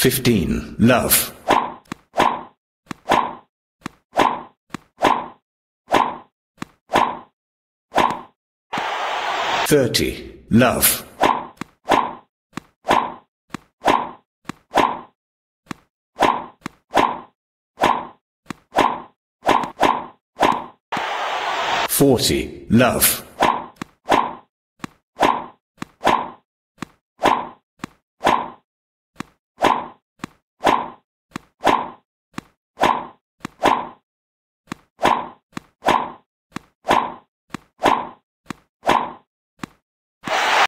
Fifteen. Love. Thirty. Love. Forty. Love.